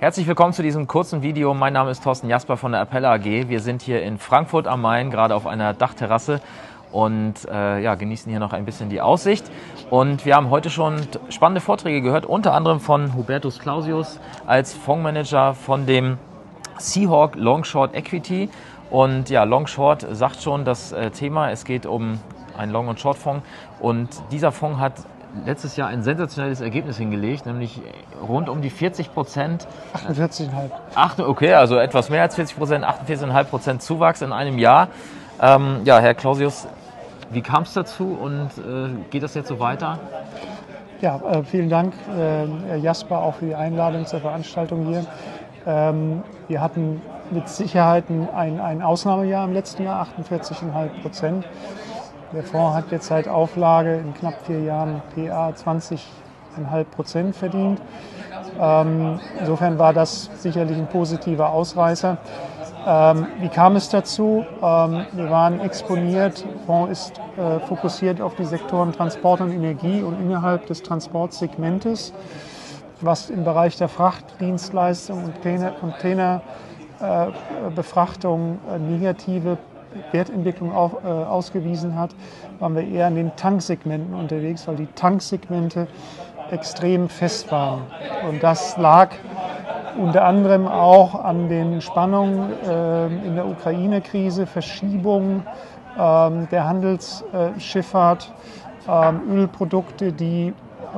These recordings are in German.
Herzlich willkommen zu diesem kurzen Video. Mein Name ist Thorsten Jasper von der Appella AG. Wir sind hier in Frankfurt am Main, gerade auf einer Dachterrasse und äh, ja, genießen hier noch ein bisschen die Aussicht. Und wir haben heute schon spannende Vorträge gehört, unter anderem von Hubertus Clausius als Fondsmanager von dem Seahawk Long Short Equity. Und ja, Long Short sagt schon das äh, Thema. Es geht um einen Long- und Short-Fonds. Und dieser Fonds hat letztes Jahr ein sensationelles Ergebnis hingelegt, nämlich rund um die 40 Prozent. 48,5. Okay, also etwas mehr als 40 Prozent, 48,5 Prozent Zuwachs in einem Jahr. Ähm, ja, Herr Clausius, wie kam es dazu und äh, geht das jetzt so weiter? Ja, äh, vielen Dank, äh, Herr Jasper, auch für die Einladung zur Veranstaltung hier. Ähm, wir hatten mit Sicherheit ein, ein Ausnahmejahr im letzten Jahr, 48,5 Prozent. Der Fonds hat jetzt seit Auflage in knapp vier Jahren PA 20,5 Prozent verdient. Ähm, insofern war das sicherlich ein positiver Ausreißer. Ähm, wie kam es dazu? Ähm, wir waren exponiert. Fonds ist äh, fokussiert auf die Sektoren Transport und Energie und innerhalb des Transportsegmentes, was im Bereich der Frachtdienstleistung und Containerbefrachtung äh, äh, negative Wertentwicklung auf, äh, ausgewiesen hat, waren wir eher in den Tanksegmenten unterwegs, weil die Tanksegmente extrem fest waren. Und das lag unter anderem auch an den Spannungen äh, in der Ukraine-Krise, Verschiebung äh, der Handelsschifffahrt, ähm, Ölprodukte, die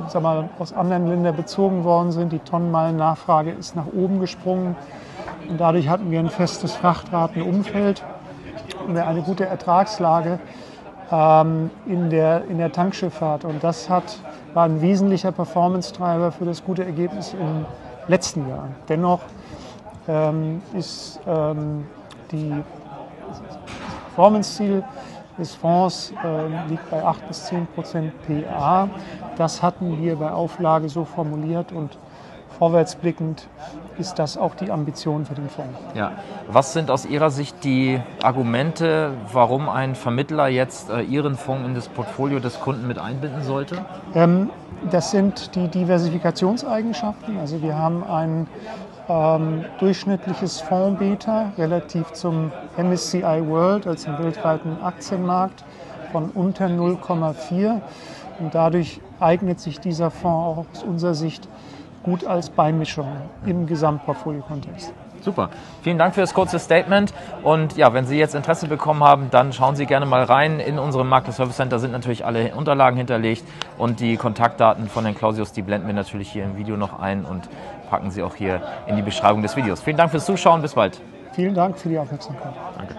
sag mal, aus anderen Ländern bezogen worden sind. Die Tonnenmeilen-Nachfrage ist nach oben gesprungen. Und dadurch hatten wir ein festes Frachtratenumfeld und eine gute Ertragslage ähm, in, der, in der Tankschifffahrt. Und das hat, war ein wesentlicher Performance-Treiber für das gute Ergebnis im letzten Jahr. Dennoch ähm, ist ähm, die Performance-Ziel des Fonds äh, liegt bei 8 bis 10 Prozent PA. Das hatten wir bei Auflage so formuliert und vorwärtsblickend ist das auch die Ambition für den Fonds. Ja. Was sind aus Ihrer Sicht die Argumente, warum ein Vermittler jetzt äh, Ihren Fonds in das Portfolio des Kunden mit einbinden sollte? Ähm, das sind die Diversifikationseigenschaften. Also wir haben ein ähm, durchschnittliches Fondsbeta relativ zum MSCI World, als im weltweiten Aktienmarkt, von unter 0,4. Und dadurch eignet sich dieser Fonds auch aus unserer Sicht gut als Beimischung im Gesamtportfolio-Kontext. Super. Vielen Dank für das kurze Statement. Und ja, wenn Sie jetzt Interesse bekommen haben, dann schauen Sie gerne mal rein. In unserem Market Service Center sind natürlich alle Unterlagen hinterlegt und die Kontaktdaten von Herrn Clausius, die blenden wir natürlich hier im Video noch ein und packen Sie auch hier in die Beschreibung des Videos. Vielen Dank fürs Zuschauen. Bis bald. Vielen Dank für die Aufmerksamkeit. Danke.